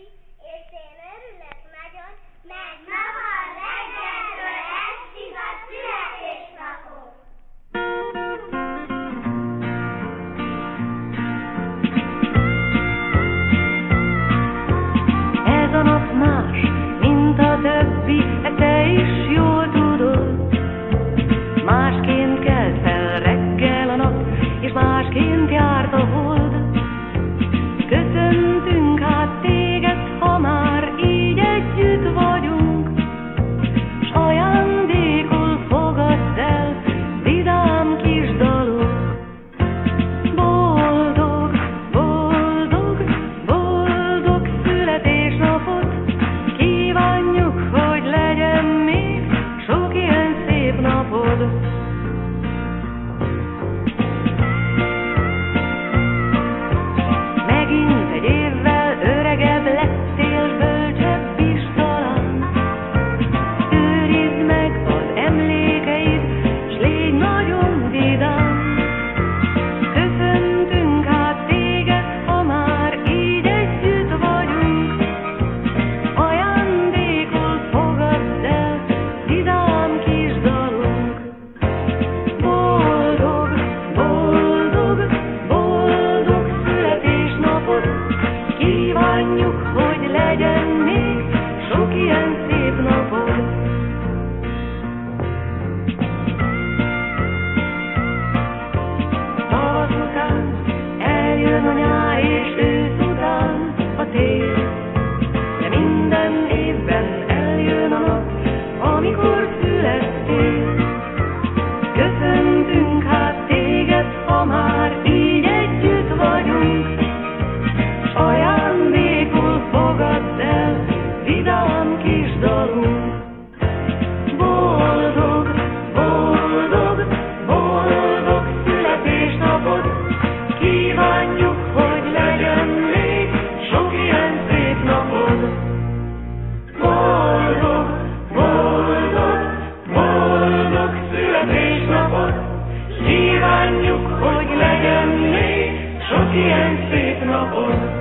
többi, kívánjuk, Kívánjuk, hogy